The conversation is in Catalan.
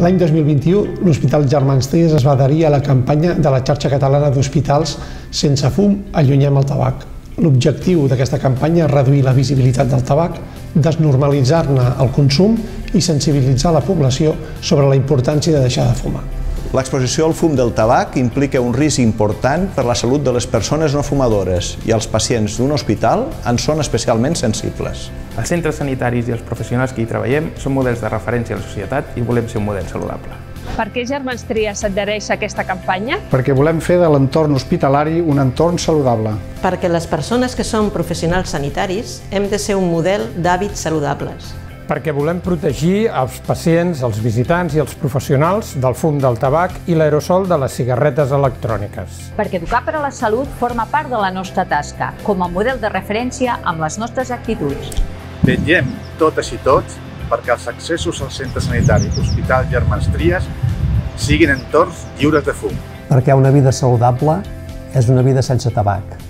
L'any 2021, l'Hospital Germans Trias es va adherir a la campanya de la xarxa catalana d'hospitals Sense fum, allunyem el tabac. L'objectiu d'aquesta campanya és reduir la visibilitat del tabac, desnormalitzar-ne el consum i sensibilitzar la població sobre la importància de deixar de fumar. L'exposició al fum del tabac implica un risc important per la salut de les persones no fumadores i els pacients d'un hospital en són especialment sensibles. Els centres sanitaris i els professionals que hi treballem són models de referència a la societat i volem ser un model saludable. Per què Germans Trias s'adhereix a aquesta campanya? Perquè volem fer de l'entorn hospitalari un entorn saludable. Perquè les persones que som professionals sanitaris hem de ser un model d'hàbits saludables perquè volem protegir els pacients, els visitants i els professionals del fum del tabac i l'aerosol de les cigarretes electròniques. Perquè educar per a la salut forma part de la nostra tasca, com a model de referència amb les nostres actituds. Vetllem, totes i tots, perquè els accessos al centre sanitari Hospital Germans Trias siguin entorns lliures de fum. Perquè una vida saludable és una vida sense tabac.